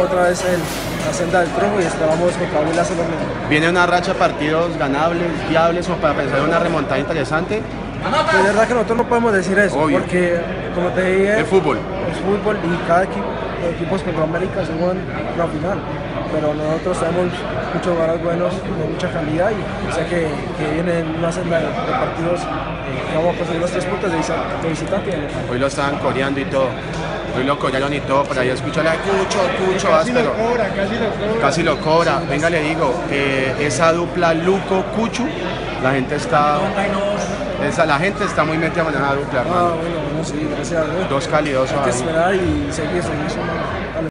otra vez en la senda del triunfo y esperamos que Gabriel hace lo mismo. Viene una racha de partidos ganables, viables, como para pensar en una remontada interesante. Pues, de verdad que nosotros no podemos decir eso, Obvio. porque como te dije, El fútbol. es fútbol y cada equipo, los equipos que América se juegan una final. Pero nosotros tenemos muchos jugadores buenos, de mucha calidad y sé que, que viene una senda de, de partidos eh, que vamos a conseguir los tres puntos de, visitante. Hoy lo estaban coreando y todo. Hoy lo corearon y todo, por ahí escucho la cucho, cucho, áspero. cobra, casi lo cobra. Casi lo cobra. Venga, le digo, eh, esa dupla Luco Cuchu, la gente está. Esa, la gente está muy metida con esa dupla, Ah, bueno, bueno, sí, gracias a Dios. Dos calidosos Hay que ahí. esperar y seguir, seguir sumando.